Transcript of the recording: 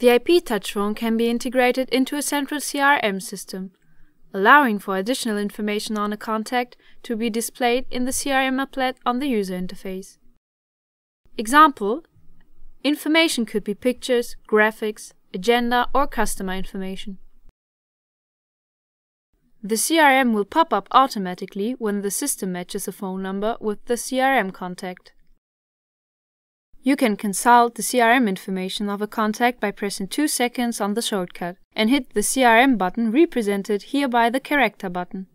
The IP touch phone can be integrated into a central CRM system, allowing for additional information on a contact to be displayed in the CRM applet on the user interface. Example Information could be pictures, graphics, agenda or customer information. The CRM will pop up automatically when the system matches a phone number with the CRM contact. You can consult the CRM information of a contact by pressing 2 seconds on the shortcut and hit the CRM button represented here by the character button.